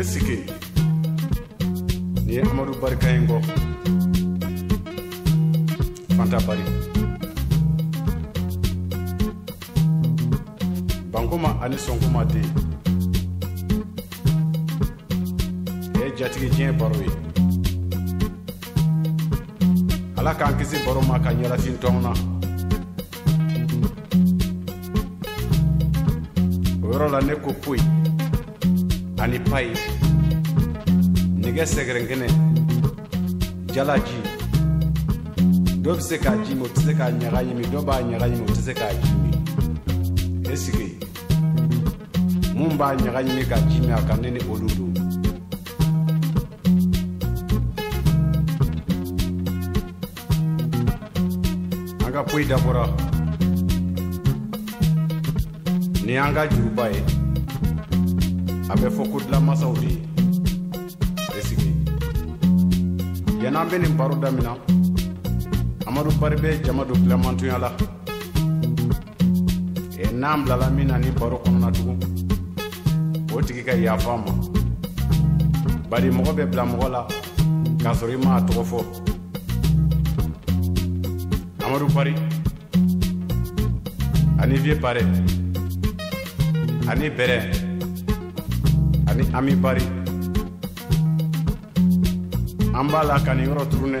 esike ni ye amadu barika ye nkɔ fanta bari bankoma ani sɔnkoma tɛ yen ɛ jatigi diɲɛ baro ye ala k'an kisi baro ma ka ɲɛlafin tɔn na o yɔrɔ la ne ko poyi ani payi nɛgɛ sɛgɛrɛnkɛnɛ jalaji dɔ bɛ se k'a ji mi o tɛ se k'a ɲaga ɲimi dɔ b'a ɲaga ɲimi o tɛ se k'a ji mi esike mun b'a ɲaga ɲimi ka ji mi a kan ne ni olu don an ka koyi dabɔra ni an ka juruba ye a bɛ fɔ ko dilanmasaw de ye esigi yann'an bɛ nin baro damina amadu bari bɛ jama don dilanmantonyala n'an bilala min na ni baro kɔnɔna tugun o tigi ka yafa ma bari mɔgɔ bɛ bila mɔgɔ la k'a sɔrɔ i m'a tɔgɔ fɔ amadu pari ani vie pare ani bɛrɛ ani ami pari an b'a la ka nin yɔrɔ turunɛ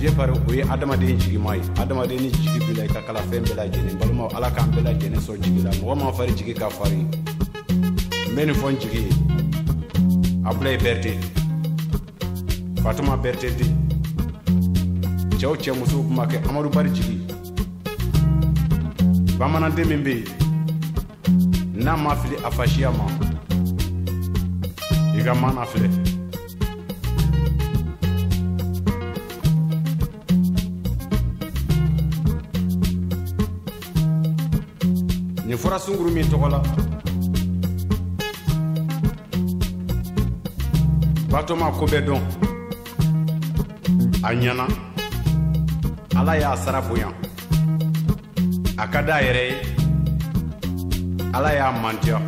diɲɛ pari o ye adamaden jigima ye adamaden ni jigi bila i ka kala fɛn bɛɛ lajɛlen balimaw ala k'an bɛɛ lajɛlen sɔn jigi la mɔgɔ ma fari jigi ka farin n bɛ nin fɔ n jigi ye abulayi bɛrite fatuma bɛrite di cɛw cɛ musow kuma kɛ amadu bari jigi bamananden min bɛ yen n'a ma fili a fasiya ma i ka mana filɛ nin fɔra sunkuru min tɔgɔ la batoma ko bɛ dɔn a ɲɛna ala y'a sara bonya a ka d'a yɛrɛ ye ala y'a mandiya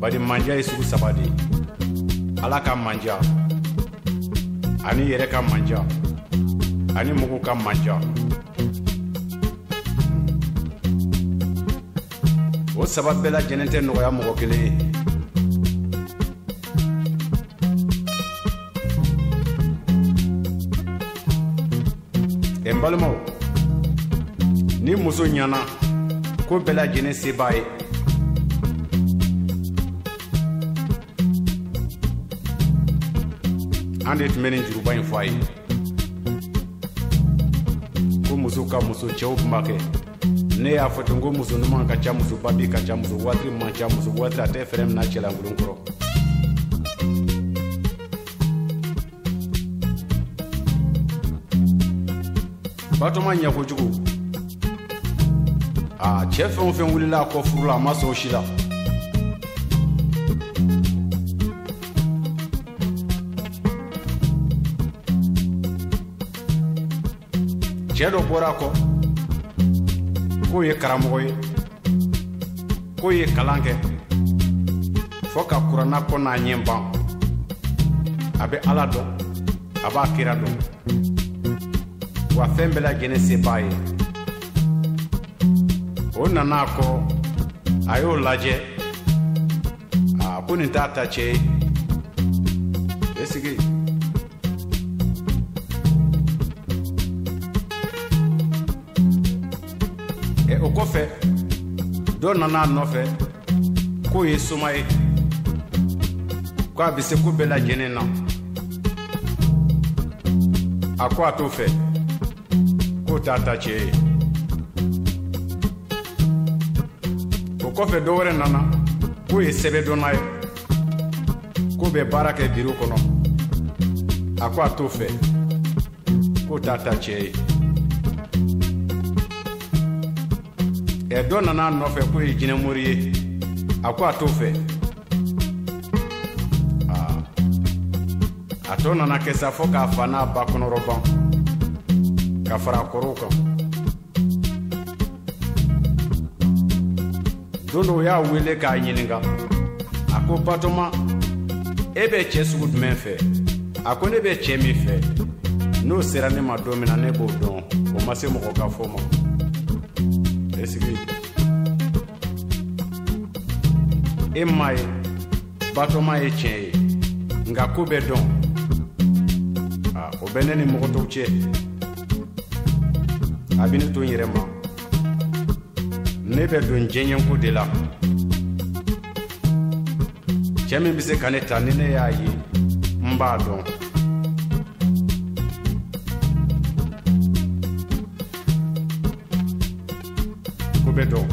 bari mandiya ye sugu saba de ye ala ka mandiya ani yɛrɛ ka mandiya ani mɔgɔw ka mandiya o saba bɛɛ lajɛlen tɛ nɔgɔya mɔgɔ kelen ye ɛ balimaw ni muso ɲana ko bɛɛ lajɛlen se b'a ye an de tun bɛ nin juruba in fɔ a ye ko muso ka muso cɛw tun b'a kɛ ne y'a fɔ ten ko muso numan ka ca muso ba bi ka ca muso waati man ca muso waati a tɛ fɛɛrɛ min na cɛlankolon kɔrɔ batoma ɲɛ kojugu a cɛ fɛn o fɛn wulila a kɔ furu la a ma sɔn si la cɛ dɔ bɔra a kɔ k'o ye karamɔgɔ ye k'o ye kalan kɛ fɔɔ ka kuranna kɔ n'a ɲɛ ban a be ala dɔn a b'a kira dɔn wa fɛɛn bɛɛ lajɛlen sebaa ye o nana a kɔ a y'o lajɛ a ko nin t'a ta cɛ ye esigi ɛ o kɔfɛ dɔ nana a nɔfɛ k'o ye soma ye ko a bɛ se ko bɛɛ lajɛlen na a ko a t'o fɛ k'o t'a ta cɛ ye o kɔfɛ dɔ wɛrɛ nana k'o ye sɛbɛdɔnna ye k'o bɛ baara kɛ biro kɔnɔ a ko a t'o fɛ k'o t'a ta cɛ ye ɛ dɔ nana a nɔfɛ k'o ye jinɛmori ye a ko a t'o fɛ a tɔ nana kɛ sa fɔ k'a fa n'a ba kɔnɔrɔban ka fara kɔrɔw kan don dɔw y'a wele k'a ɲininka a ko batoma e bɛ cɛɛ sugu jumɛn fɛ a ko ne bɛ cɛɛ min fɛ n'o sera ne ma don min na ne b'o dɔn o ma se mɔgɔ ka fɔ ma esigi e ma ye batoma ye tiɲɛ ye nka ko bɛ dɔn o bɛ ne ni mɔgɔ tɔw cɛ a bɛ ne to n yɛrɛ ma ne bɛ don diɲɛko de la cɛ min bɛ se ka ne ta ni ne y'a ye n b'a dɔn ko bɛ dɔn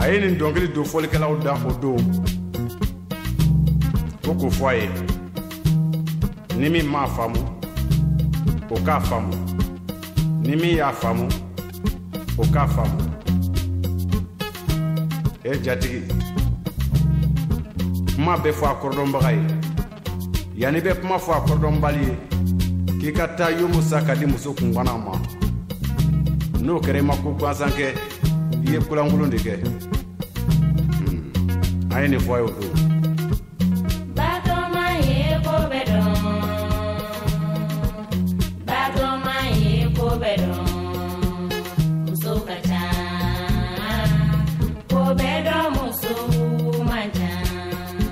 a ye nin dɔnkili don fɔlikɛlaw da o don ko k'o fɔ a ye ni min m'a faamu o k'a faamu ni min y'a faamu o k'a faamu e jatigi kuma bɛ fɔ a kɔrɔdɔnbaga ye yanni bɛ kuma fɔ a kɔdɔnbali ye k'i ka taa yomu sa ka di muso kunbana ma n'o kɛra i ma ko gansan kɛ i ye kolankolon de kɛ hmm. a ye nin fɔ a ye o don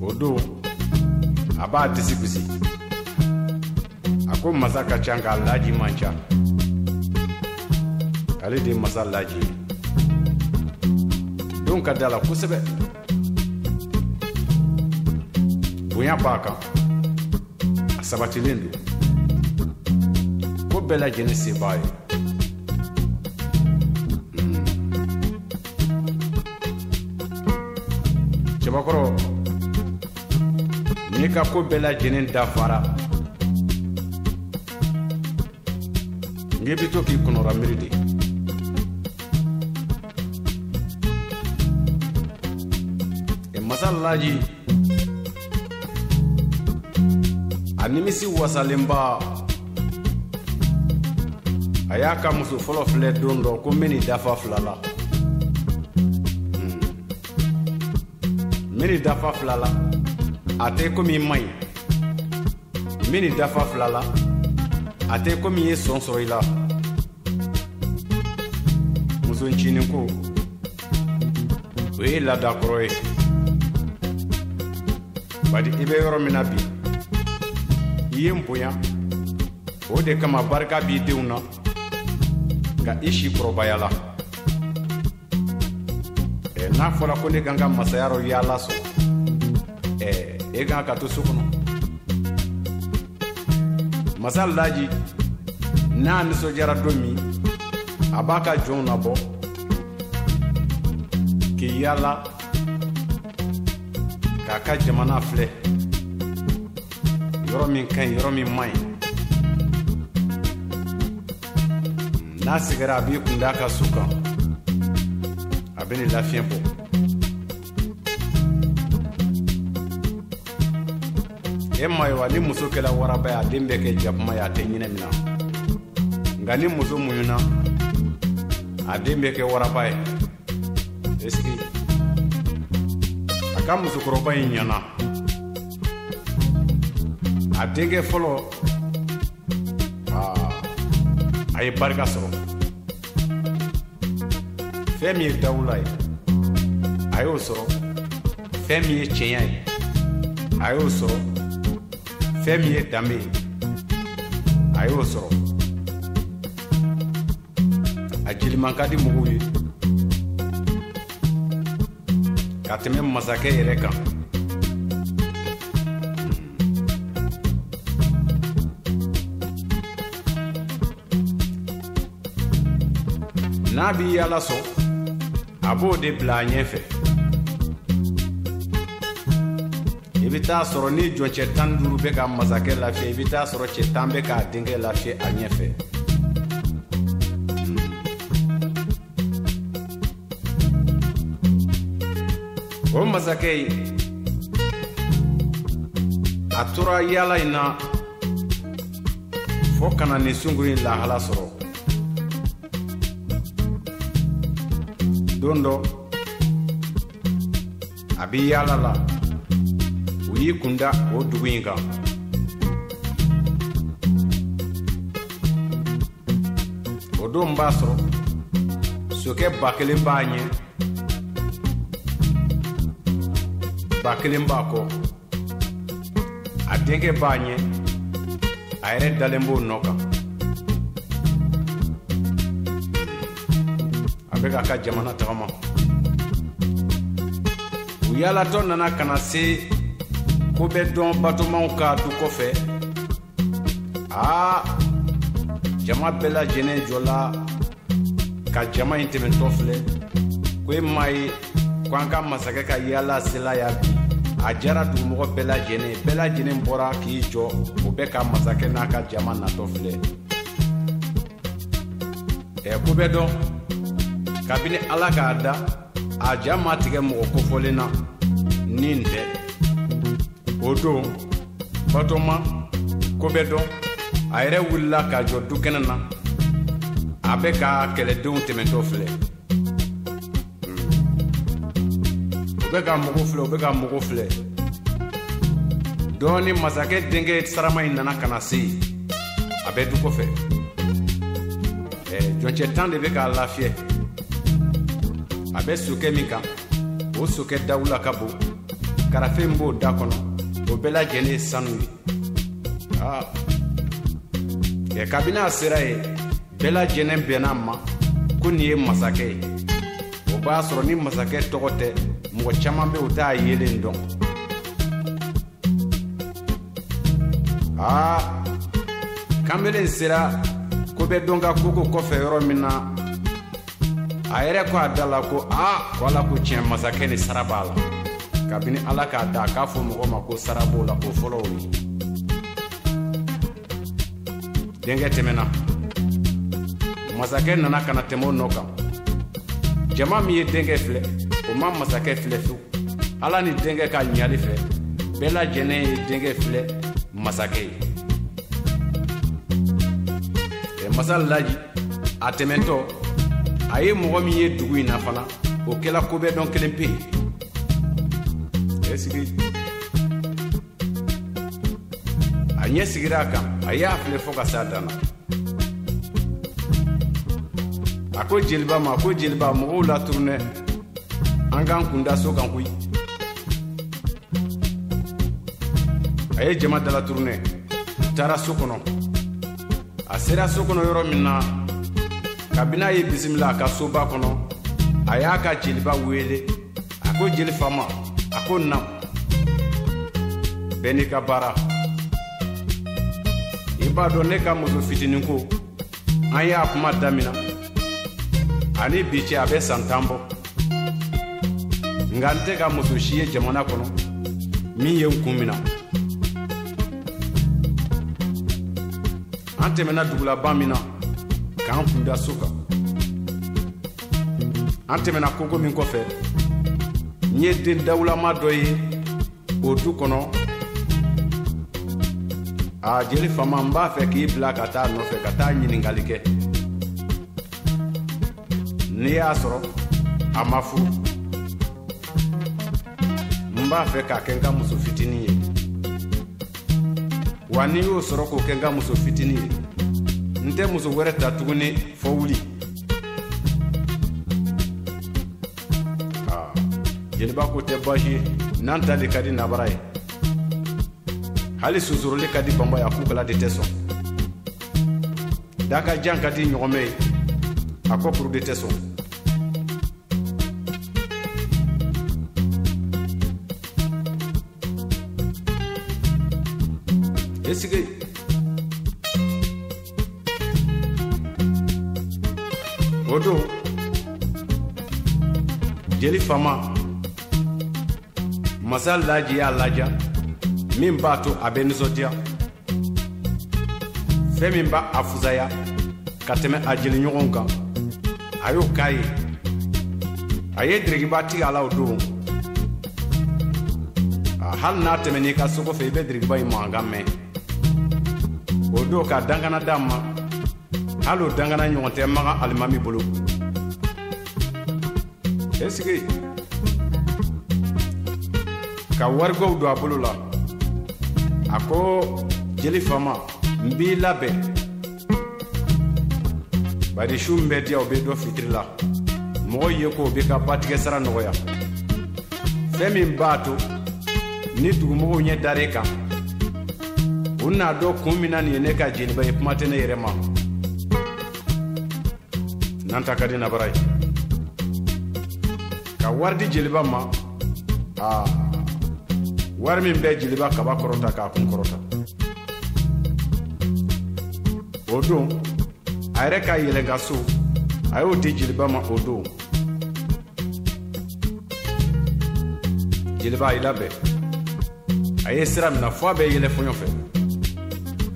o don a b'a disi bisi a ko masa ka ca nka laji man ca ale de ye masa laji ye don ka da la kosɛbɛ bonya b'a kan a sabatilen don ko bɛɛ lajɛlen sebaa ye cɛbakɔrɔ n'i ka ko bɛɛ lajɛlen dafara n'i bɛ to k'i kɔnɔra miiri de e masa laji a nimisi wasalenba a y'a ka muso fɔlɔ filɛ don dɔ ko n bɛ nin dafa fila la mini dafa fila la a tɛ komi i man ɲi mini dafa fila la a tɛ komi i ye sɔn sɔrɔ i la muso ncinin ko o ye ladakɔrɔ ye bari i bɛ yɔrɔ min na bi i ye n bonya o de kama barika b'i denw na nka i si kɔrɔbaya la ɛ n'a fɔra ko ne kan ka masaya rɔ yaala sɔrɔ ɛ e kan ka to so kɔnɔ masa laji n'a nisɔndiyara don min a b'a ka jɔnw nabɔ k'i yala k'a ka jamana filɛ yɔrɔ min ka ɲi yɔrɔ min man ɲi n'a sigara a b'i kunda a ka su kan a bɛ ni lafiɲɛ bɔ e mayiwa ni muso kɛla waraba ye a den bɛ kɛ jakuma ye a tɛ ɲinɛ mina nka ni muso muɲuna a den bɛ kɛ waraba ye esiki a ka musokɔrɔba in ɲana a denkɛ fɔlɔ a ye barika sɔrɔ fɛɛn min ye dawula ye a y'o sɔrɔ fɛɛn min ye tiɲɛya ye a y'o sɔrɔ fɛɛn min ye danbe ye a y'o sɔrɔ a jeliman ka di mɔgɔw ye ka tɛmɛ masakɛ yɛrɛ kan n'a b'i yala sɔn a b'o de bila a ɲɛfɛ i bɛ taa sɔrɔ ni jɔ cɛ tan ni duuru bɛ ka masakɛ lafiya i bɛ taa sɔrɔ cɛ tan bɛ k'a denkɛ lafiya a ɲɛfɛ o masakɛ ye a tora yaala in na fo kana ni sunkuru in lahala sɔrɔ don dɔ a b'i yaala la u y'i kunda o dugu in kan o don b'a sɔrɔ sokɛ ba kelen b'a ɲɛ ba kelen b'a kɔ a denkɛ b'a ɲɛ a yɛrɛ dalen b'o nɔ kan a bɛ k'a ka jamana tagama u yaalatɔ nana ka na se ko bɛ dɔn batomaw ka du kɔfɛ aa jama bɛɛ lajɛlen jɔla ka jama in tɛmɛtɔ filɛ ko e maa ye ko an ka masakɛ ka yaala sela y'a bi a jara dugumɔgɔ bɛɛ lajɛlen bɛɛ lajɛlen bɔra k'i jɔ o bɛ ka masakɛ n'a ka jama natɔ filɛ ɛ ko bɛ dɔn kabini ala k'a da a ja ma tigɛ mɔgɔ kofɔlen na ni n tɛ o don batɔma ko bɛ dɔn a yɛrɛ wulila k'a jɔ dukɛnɛ na a bɛ ka kɛlɛdenw tɛmɛtɔ filɛ u bɛ ka mɔgɔ filɛ u bɛ ka mɔgɔ filɛ dɔɔni masakɛ denkɛ sarama in nana ka na se yen a bɛ du kɔfɛ jɔncɛ tan de bɛ k'a lafiyɛ a bɛ sokɛ min kan o sokɛ dawula ka bon karafe min b'o da kɔnɔ o bɛɛ lajɛlen ye sanu ye aa ɛ kabini a sera ye bɛɛ lajɛlen bɛnna a ma ko nin ye masakɛ ye o b'a sɔrɔ ni masakɛ tɔgɔ tɛ mɔgɔ caman bɛ u t'a yelen dɔn aa kanbelen sera ko bɛ dɔn ka koko kɔfɛ yɔrɔ min na a yɛrɛ ko a da la ko a ko ala ko tiɲɛ masakɛ ni sara b'a la kabini ala k'a da a k'a fɔ mɔgɔ ma ko sara b'o la o fɔlɔ o ye denkɛ tɛmɛna masakɛ nana ka na tɛmɛ o nɔ kan jama min ye denkɛ filɛ o ma masakɛ filɛ fiyewu ala ni denkɛ ka ɲali fɛ bɛɛ lajɛlen ye denkɛ filɛ masakɛ ye masal laji a tɛmɛtɔ a ye mɔgɔ min ye dugu in na fana o kɛla ko bɛɛ dɔn kelen pe ye sigi a ɲɛ sigira a kan a y'a filɛ fɔ ka s'a dan na a ko jeliba ma ko jeliba mɔgɔw laturun dɛ an k'an kunda so kan koyi a ye jama dalaturun dɛ taara so kɔnɔ a sera so kɔnɔ yɔrɔ min na kabini a ye bisimila a ka soba kɔnɔ a y'a ka jeliba wele a ko jeli fama a ko na bɛɛ n'i ka baara i b'a dɔn ne ka muso fitinin ko an y'a kuma damina ani bi cɛ a bɛ san tan bɔ nka n tɛ ka muso si ye jamana kɔnɔ min ye n kun mina an tɛmɛna dugulaban min na k'an kun da so kan an tɛmɛna koko min kɔfɛ n ye den dawulama dɔ ye o du kɔnɔ a jeli fama n b'a fɛ k'i bila ka taa nɔfɛ ka taa ɲininkali kɛ n'i y'a sɔrɔ a ma furu n b'a fɛ k'a kɛ n ka muso fitinin ye wa n'i y'o sɔrɔ k'o kɛ n ka muso fitinin ye n tɛ muso wɛrɛ ta tuguni fɔ wuli jeliba ko tɛ baasi ye n'an ta de ka di nabara ye hali sunsuruli ka di banba ye a k'u kala de tɛ sɔn dakajan ka di ɲɔgɔnmɛ ye a kɔkuru de tɛ sɔn esige o don jeli fama masa laji y'a laja min b'a to a bɛ nisɔndiya fɛn min b'a a fusaya ka tɛmɛ a jeliɲɔgɔnw kan a y'o k'a ye a ye dirikiba tigɛ a la o don hali n'a tɛmɛn'i ka sogo fɛ i bɛ dirikiba in mankan mɛn o don ka dangana d'a ma hali o dangana ɲɔgɔn tɛ maga alimami bolo esike ka warigow don a bolo la a ko jeli fama n b'i labɛn bari su min bɛ diya o bɛ dɔ fitiri la mɔgɔ ye ko o bɛ ka batigɛ sara nɔgɔya fɛn min b'a to ni dugumɔgɔw ɲɛ dar'e kan u n'a dɔn kun min na nin ye ne ka jeliba ye kuma tɛ ne yɛrɛ ma n'an ta ka di nabara ye ka wari di jeliba ma aa wari min bɛ jeliba kaba kɔrɔta k'a kun kɔrɔta o don a yɛrɛ ka yɛlɛn ka so a y'o di jeliba ma o don jeliba i labɛn a ye sira min na fɔ a bɛ yɛlɛ fɔɲɔ fɛ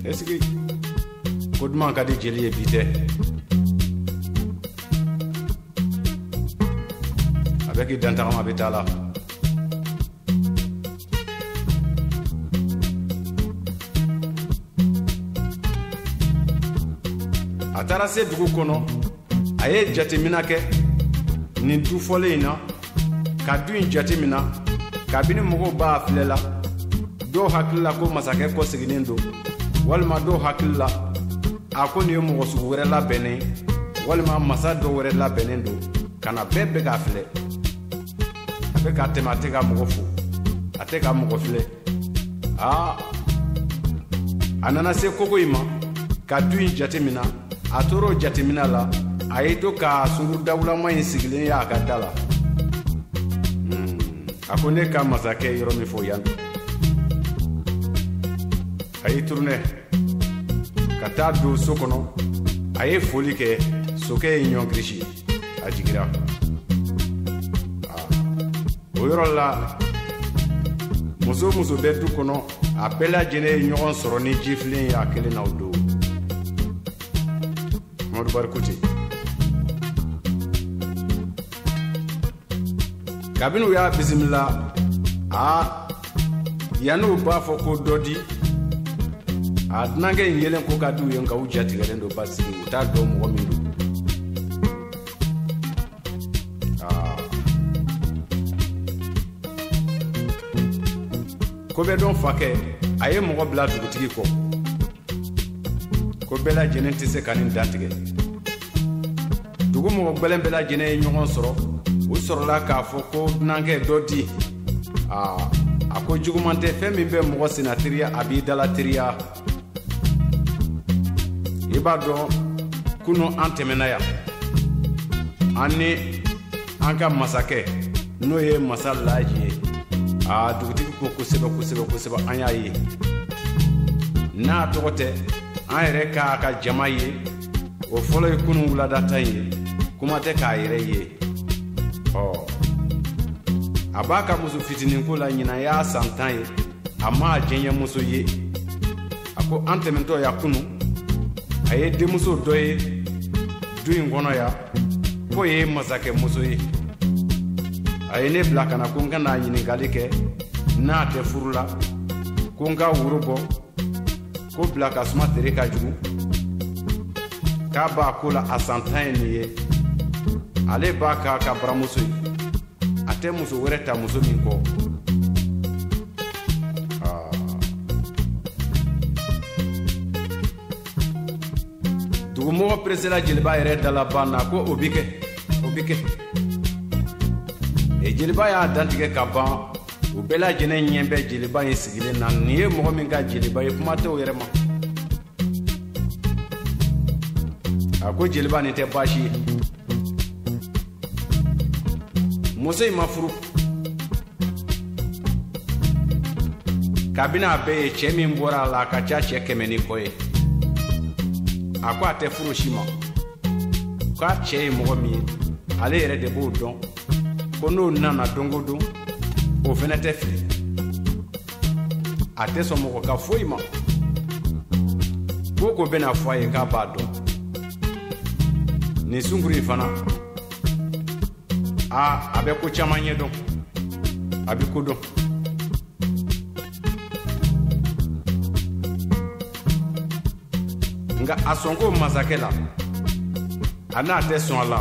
esigi ko duman ka di jeli ye bi tɛ a bɛ k'i dantagama a bɛ taa la a taara se dugu kɔnɔ a ye jateminɛ kɛ nin dufɔlen in na ka du in jate min na kabini mɔgɔw b'a filɛ la dɔw hakili la ko masakɛ kɔ sigilen don walima dɔw hakili la a ko nin ye mɔgɔ sugu wɛrɛ labɛnnen walima masa dɔw wɛrɛ labɛnnen don ka na bɛɛ bɛ k'a filɛ a bɛ ka tɛmɛ a tɛ ka mɔgɔ fo a tɛ ka mɔgɔ filɛ aa a nana se kogo in ma ka du in jate min na a toro jateminɛ la a y'i to ka suru dawulama in sigilen y'a ka da la hmm, a ko ne ka masakɛ yɔrɔ min fɔ yan don a y'i turunɛ ka taa don so kɔnɔ a ye foli kɛ sokɛ ye ɲɔgɔn kirisi a jigira ah, o yɔrɔ la muso muso bɛ du kɔnɔ a bɛɛ lajɛlen ye ɲɔgɔn sɔrɔ ni jifilen ye a kelen na o don mamadu barikute kabini u y'a bisimila a yanni u b'a fɔ ko dɔ di a dunankɛ in yelen ko ka di u ye nka u jatigɛlen don basigi u t'a dɔn mɔgɔ min don ko bɛ dɔn fakɛ a ye mɔgɔ bila dugutigi kɔ ko bɛɛ lajɛlen tɛ se ka nin dantigɛ dugu mɔgɔ gbɛlɛn bɛɛ lajɛlen ye ɲɔgɔn sɔrɔ u sɔrɔla k'a fɔ ko dunankɛ dɔ di a ko juguman tɛ fɛn min bɛ mɔgɔ senna teliya a b'i dala teliya i b'a dɔn kunu an tɛmɛna yan an ni an ka masakɛ n'o ye masa laji ye a dugutigi ko kosɛbɛ kosɛbɛ kosɛbɛ an y'a ye n'a tɔgɔ tɛ an yɛrɛ k'a ka jama ye o fɔlɔ ye kunu wuladata ye kuma tɛ k'a yɛrɛ ye ɔ a b'a ka muso fitinin ko la ɲinan y'a san tan ye a ma jɛɲɛmuso ye a ko an tɛmɛtɔ ya kunu a ye denmuso dɔ ye du in kɔnɔ ya k'o ye masakɛ muso ye a ye ne bila ka na ko n ka n'a ɲininkali kɛ n'a tɛ furu la ko n ka woro bɔ ko bila ka suma tere ka jugu k'a b'a ko la a san tan ye nin ye ale b'a k'a ka baramuso ye a tɛ muso wɛrɛ ta muso min kɔ dugumɔgɔ peresela jeliba yɛrɛ dalaban na ko o bɛ kɛ o bɛ kɛ e jeliba y'a dantigɛ ka ban u bɛɛ lajɛlen ɲɛ bɛ jeliba in sigilen na nin ye mɔgɔ min ka jeliba ye kuma tɛ o yɛrɛ ma a ko jeliba nin tɛ baasi ye muso in ma furu kabini a bɛɛ ye cɛɛ min bɔra a la a ka ca cɛɛ kɛmɛ ni kɔ ye a ko a tɛ furu si ma k'a cɛɛ ye mɔgɔ min ye ale yɛrɛ de b'o dɔn ko n'o nana don o don o fɛnɛ tɛ fili a tɛ sɔn mɔgɔ ka foyi ma ko ko bɛna fɔ a ye k'a b'a dɔn nin sunkuru in fana aa a bɛ ko caman ɲɛ dɔn a bɛ ko dɔn nka a sɔnko masakɛ la a n'a tɛ sɔn a la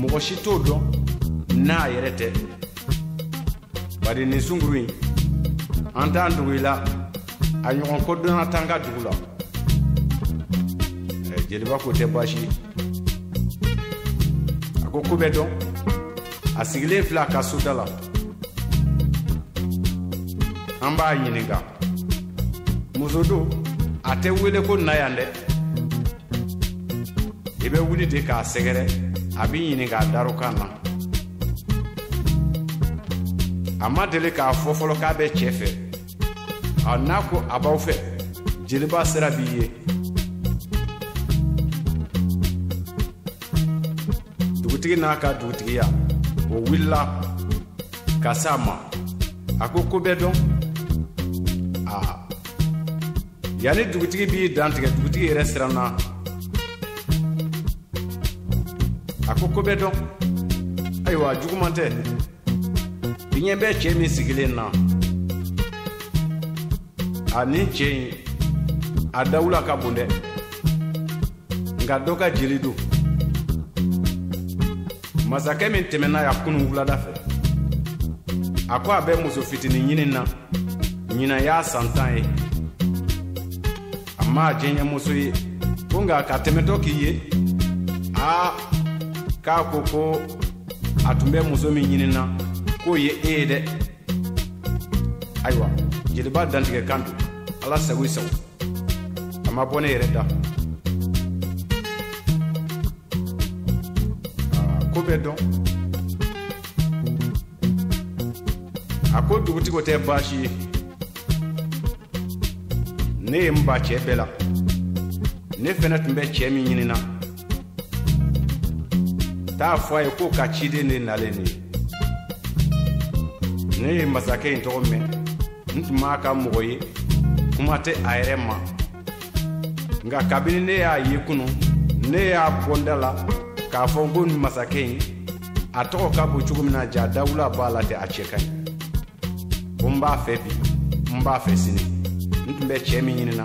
mɔgɔ si t'o dɔn n'a yɛrɛ tɛ bari nin sunkuru in an t'an dogo i la a ɲɔgɔn ko donna tan ka dugu la jeliba ko tɛ baasi ye a ko ko bɛ dɔn a sigilen filɛ a ka soda la an b'a ɲininka muso don a tɛ wele ko na yan dɛ i bɛ wuli de k'a sɛgɛrɛ a b'i ɲininka a darokan na a ma deli k'a fɔ fɔlɔ k'a bɛ cɛ fɛ a n'a ko a b'aw fɛ jeliba sera b'i ye dugutigi n'a ka dugutigiya o wulila ka se a ma a ko ko bɛɛ dɔn a yanni dugutigi b'i dantigɛ dugutigi yɛrɛ siranna a ko ko bɛɛ dɔn ayiwa juguman tɛ i ɲɛ bɛ cɛ min sigilen na ani cɛ in a dawula ka bon dɛ nka dɔ ka jeli don masakɛ min tɛmɛna ya kunun wulada fɛ a ko a bɛ muso fitinin ɲini na ɲinan y'a san tan ye a ma a jɛɲɛmuso ye ko nka ka tɛmɛtɔ k'i ye aa k'a ko ko a tun bɛ muso min ɲinina k'o ye e ye dɛ ayiwa jeliba dantigɛ kan don ala sago i sago a ma bɔ ne yɛrɛ da ko bɛ dɔn a ko dugutigi tɛ baasi ye ne ye n ba cɛ bɛɛ la ne fɛnɛ tun bɛ cɛɛ min ɲinina t'a fɔ a ye k'o ka ciden de nalen de ye ne ye masakɛ in tɔgɔ mɛn n tun b'a ka mɔgɔ ye kuma tɛ a yɛrɛ ma nka kabini ne y'a ye kunu ne y'a bɔ n da la k'a fɔ ko nin masakɛ in a tɔgɔ ka bon cogo min na ja dawula b'a la tɛ a cɛ ka ɲi ko n b'a fɛ bi n b'a fɛ sini n tun bɛ cɛɛ min ɲinina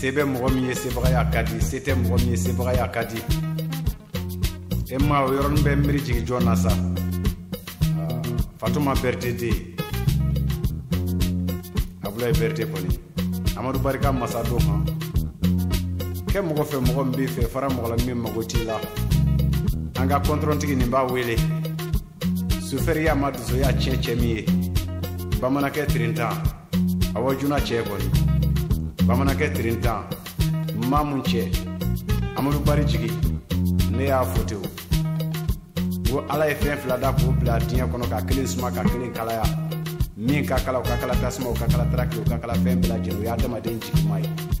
se bɛ mɔgɔ min ye sebagaya ka di se tɛ mɔgɔ min ye sebagaya ka di e ma o yɔrɔnin bɛ miiri jigin jɔn na sa ah, fatuma bɛrite de abulayi bɛrite kɔni amadu barika masa don kan kɛ mɔgɔ fɛ mɔgɔ min b'i fɛ fara mɔgɔ la min mago t'i la an ka kɔntɔrɔntigi nin b'a wele sufɛriya ma dusoya tiɲɛ cɛ min ye bamanankɛ tirintan awa juna cɛ kɔni bamanankɛ tirintan mamu cɛ amadu bari jigi ne y'a fo ten ko ala ye fɛn fila da k'u bila diɲɛ kɔnɔ ka kelen suma ka kelen kalaya min ka kala o ka kala tasuma o ka kala taraki o ka kala fɛn bɛɛ lajɛlen o y'a damaden jigima ye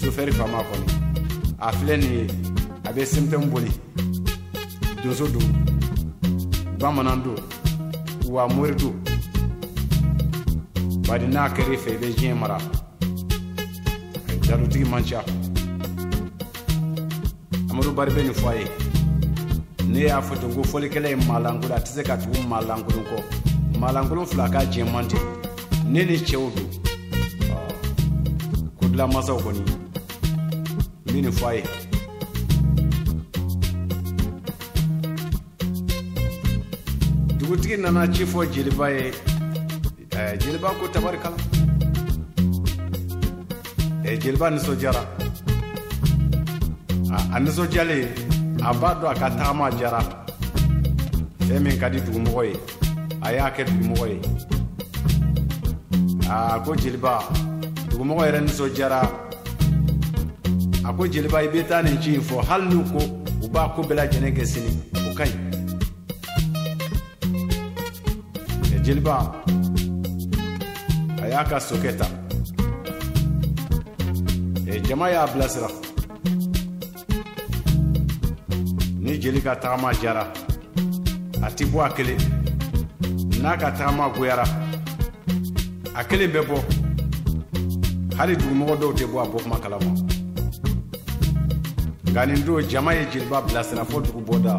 sofɛri faama kɔni a filɛ nin ye a bɛ sɛmtɛn boli donso don bamanan don wa mori don bari n'a kɛra i fɛ i bɛ diɲɛ mara jalutigi man ca amadu bari bɛ nin fɔ a ye ne y'a fɔ ten ko fɔlikɛla ye maalankolon a tɛ se ka tugu maalankolon kɔ maalankolon fila ka jɛ man tɛ ne ni cɛw don ko dilanmasaw kɔni n bɛ nin fɔ a ye dugutigi nana ci fɔ jeliba ye ɛɛ jeliba ko tabarikala ɛɛ jeliba nisɔndiyara a nisɔndiyalen a b'a dɔn a ka tagama jara fɛn min ka di dugumɔgɔ ye a y'a kɛ dugumɔgɔ ye a ko jeliba dugumɔgɔ yɛrɛ nisɔndiyara a ko jeliba i bɛ taa nin ci in fɔ hali n'u ko u b'a ko bɛɛ lajɛlen kɛ sini o ka ɲi jeliba a y'a ka sokɛ ta jama y'a bilasira ni jeli ka tagama jara a ti bɔ a kelen n'a ka tagama goyara a kelen bɛ bɔ hali dugumɔgɔ dɔw tɛ bɔ a bɔ kuma kalama nka nin don jama ye jeliba bilasira fo dugu bɔda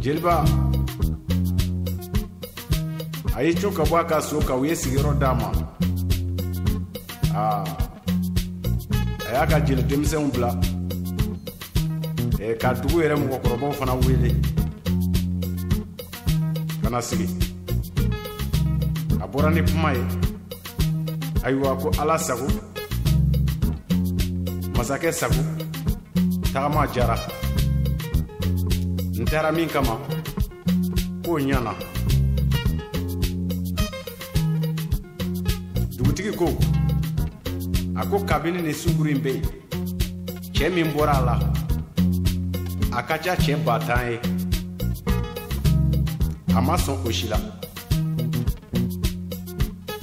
jeliba a ye cun ka bɔ a ka so ka u ye sigiyɔrɔ d'a ma aa a y'a ka jeli denmisɛnw bila ka dugu yɛrɛ mɔgɔkɔrɔbaw fana wele ka na sigi a bɔra ni kuma ye ayiwa ko ala sago masakɛ sago tagama jara n taara min kama k'o ɲana dugutigi ko a ko kabini ni sunguru in bɛ yen cɛ min bɔra a la a ka ca cɛ ba tan ye a ma sɔn o si la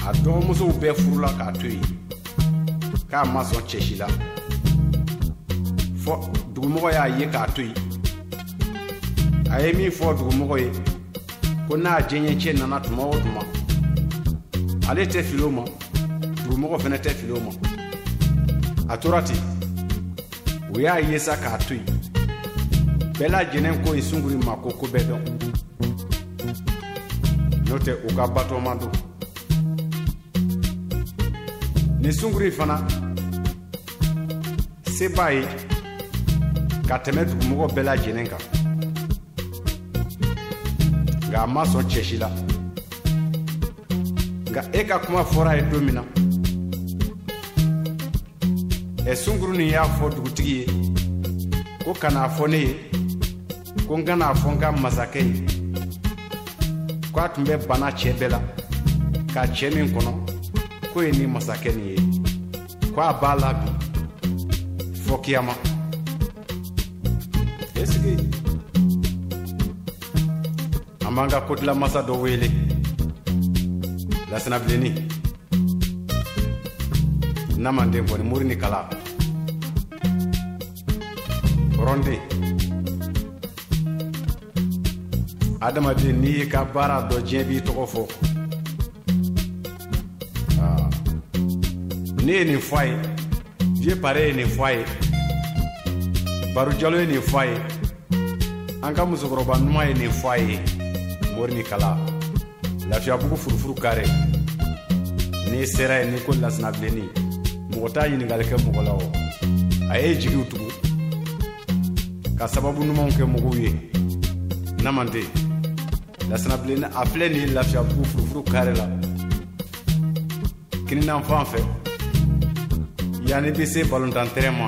a dɔgɔmusow bɛɛ furula k'a to yen k'a ma sɔn cɛsi la fɔ dugumɔgɔ y'a ye k'a to yen a ye min fɔ dugumɔgɔ ye ko n'a diɲɛcɛ nana tuma o tuma ale tɛ fili o ma dugumɔgɔ fana tɛ fili o ma a tora ten o y'a ye sa k'a to yen bɛɛ lajɛlen ko ye sunguri ma ko ko bɛɛ dɔn n'o tɛ u ka batɔman don nin sunkuru in fana se b'a ye ka tɛmɛ dugumɔgɔ bɛɛ lajɛlen kan nka a ma sɔn cɛsi la nka e ka kuma fɔra ye don min na ɛ sunkuru nin y'a fɔ dugutigi ye ko ka n'a fɔ ne ye ko n kana fɔ n ka masakɛ ye ko a tun bɛ bana cɛ bɛɛ la ka cɛ min kɔnɔ ko ye ni masakɛ nin ye ko a b'a la bi fɔ kiyama esigi an b'an ka kodilamasa dɔ wele lasinabilenni n'a man den kɔni mori ni kala rɔnde adamaden n'i y'i ka baara dɔ diɲɛ b'i tɔgɔ fɔ ah. ne ye nin fɔ a ye vieux pare ye nin fɔ a ye baro jalo ye nin fɔ a ye an ka musokɔrɔba numan ye nin fɔ a ye mori ni kala lafiyabugu furufuru kare n'i sera ye n'i ko lasinabilenni mɔgɔ t'a ɲiningale kɛ mɔgɔ la o a ye jigiw tugu ka sababu numanw kɛ muguw ye namante lasinabilenni a filɛ nin ye lafiyabugu furufuru kare la kininanfan fɛ yanni bɛ se balontan tɛrɛn ma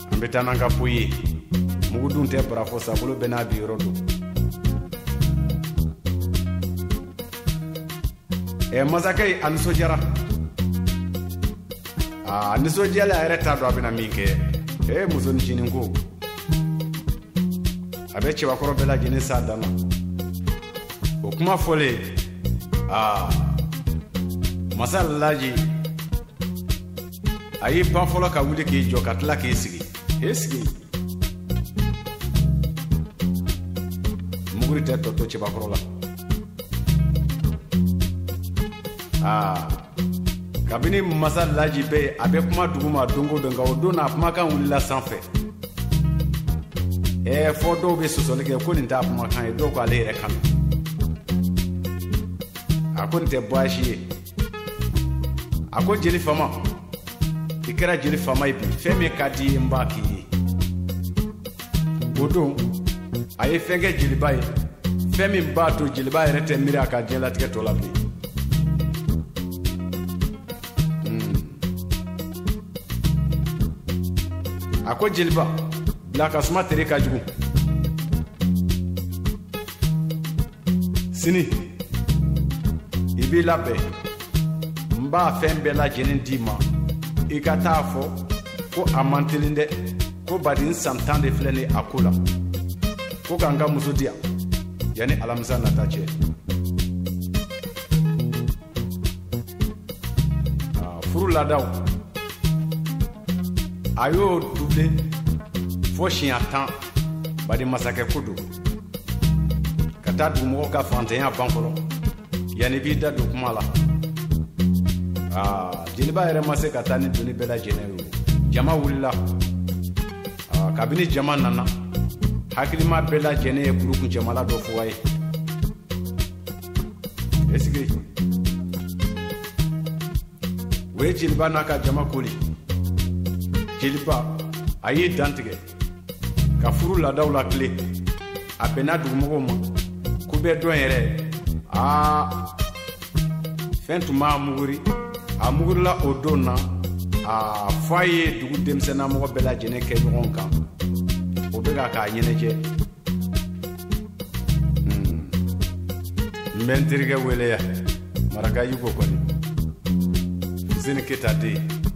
n be taa n'an ka foyi ye mugu dun tɛ barafo sabolo bɛɛ n'a biyɔrɔ don ɛ masakɛ ye a nisɔdiyara a nisɔdiyalen a yɛrɛ t'a dɔn a bɛna min kɛ e musonicinin ko a bɛ cɛbakɔrɔ bɛɛ lajɛlen s'a dan na o kuma fɔlen aa masa laji a y'i pan fɔlɔ ka wuli k'i jɔ ka tila k'i sigi k'i sigi muguri tɛ tɔ to cɛbakɔrɔ la aa kabini masa laji bɛ yen a bɛ kuma duguma don o don nka o don na a kumakan wulila sanfɛ ɛɛ fɔ dɔw bɛ sosɔli kɛ ko nin t'a kumakan ye dɔw ko ale yɛrɛ kan don a ko nin tɛ baasi ye a ko jeli fama i kɛra jeli fama ye bi fɛn min ka di ye n b'a k'i ye o don a ye fɛn kɛ jeliba ye fɛn min b'a to jeliba yɛrɛ tɛ miiri a ka diɲɛlatigɛ tɔ la bi hmm. a ko jeliba bila ka suma tere ka jugu sini i b'i labɛn n b'a fɛn bɛɛ lajɛlen d'i ma i ka taa fɔ ko a man teli dɛ ko badi n san tan de filɛ ni a ko la ko ka n ka muso di yan yanni alamisa nata cɛ ah, furu ladaw a y'o duble fo siɲa tan badi masakɛ ko don ka taa dugumɔgɔw ka fantanya ban kɔrɔ yanni b'i da don kuma la aa jeliba yɛrɛ ma se ka taa ni doni bɛɛ lajɛlen ye jama wulila kabini jama nana hakilima bɛɛ lajɛlen ye kurukun jɛmala dɔ fɔ a ye esike o ye jeliba n'a ka jama koli jeliba a y'i dantigɛ ka furu laadaw la tile a bɛnna dugumɔgɔw ma ko bɛɛ dɔn yɛrɛ aa fɛn tun b'a muguri a mugurila o don na a fɔ a ye dugu denmisɛnnamɔgɔ bɛɛ lajɛlen kɛ ɲɔgɔn kan o bɛ ka k'a ɲɛnajɛ hmm. n bɛ n terikɛ wele yan maraka yiko kɔni fuseni keta den